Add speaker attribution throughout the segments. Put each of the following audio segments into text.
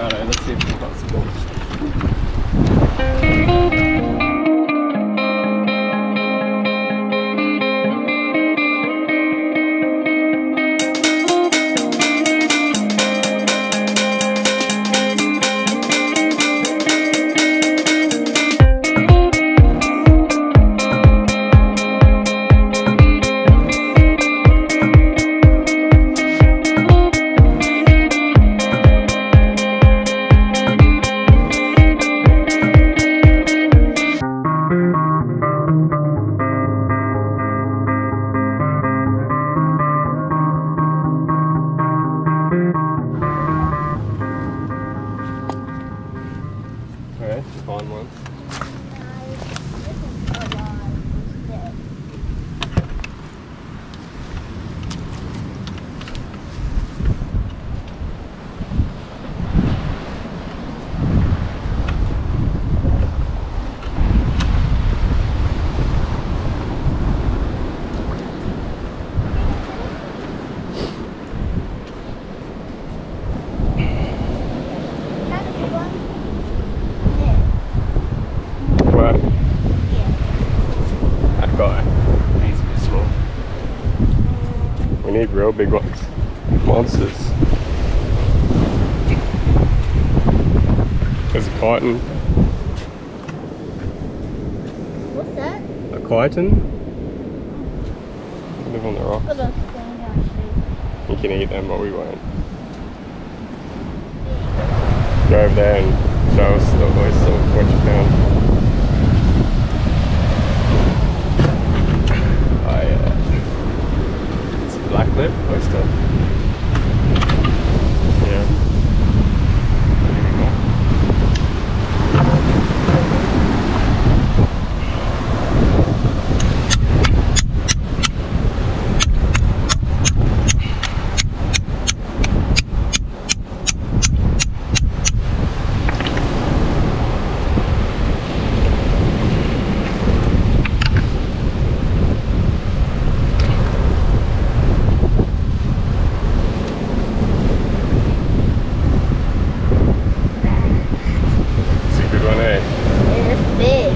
Speaker 1: Alright, let's see if we've got real big ones. Monsters. There's a chiton.
Speaker 2: What's that?
Speaker 1: A chiton? Live on the rocks.
Speaker 2: That's going down
Speaker 1: You can eat them, but we won't. Go over there and show us the oyster, what you found. Yeah. It's a black lip oyster. Yeah. Here we go. It's a good one, eh?
Speaker 2: It's big.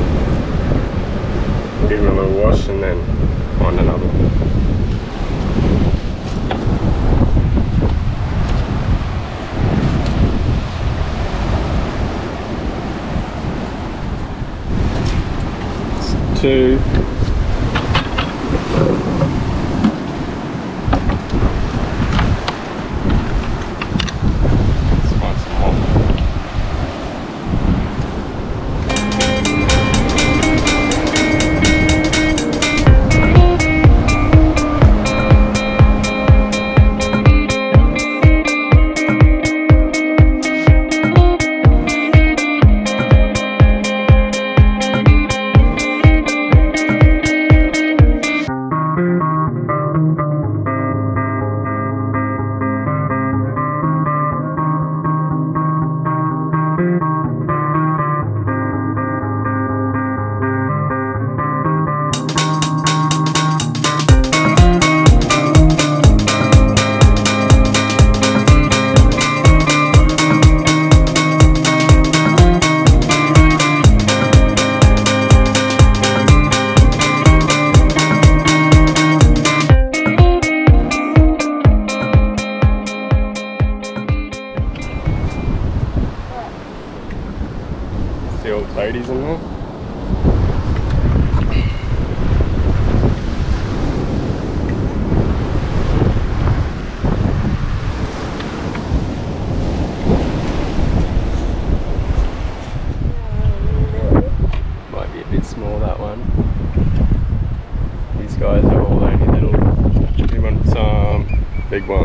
Speaker 1: Give him a little wash and then find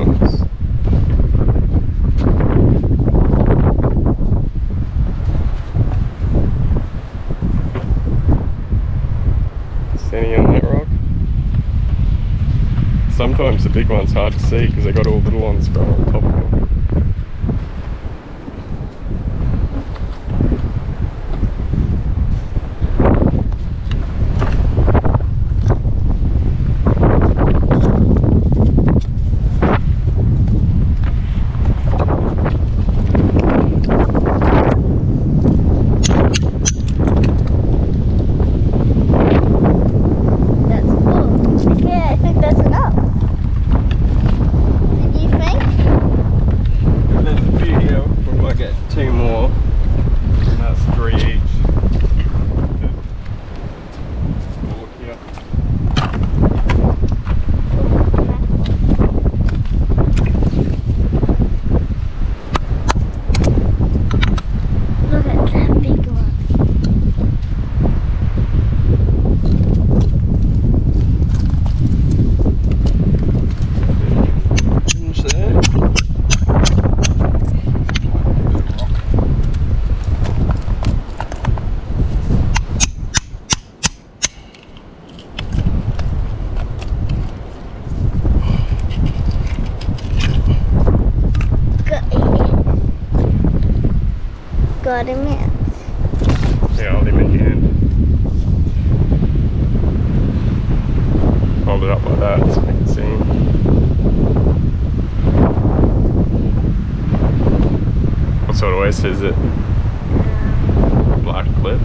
Speaker 1: ones. Standing on that rock. sometimes the big one's hard to see because they got all little ones growing on top of them.
Speaker 2: That's cool. Okay, I think that's enough. And you think?
Speaker 1: And there's a few here. We might get two more. And that's three each. Four here.
Speaker 2: Look at that big one.
Speaker 1: Hinge there.
Speaker 2: Got Got him in.
Speaker 1: Yeah, hold him in hand. Hold it up like that so we can see. What sort of oyster is it? Uh, black clip?